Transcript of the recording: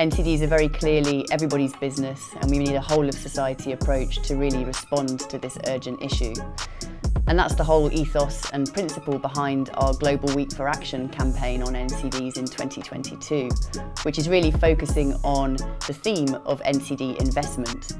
NCDs are very clearly everybody's business and we need a whole of society approach to really respond to this urgent issue. And that's the whole ethos and principle behind our Global Week for Action campaign on NCDs in 2022, which is really focusing on the theme of NCD investment.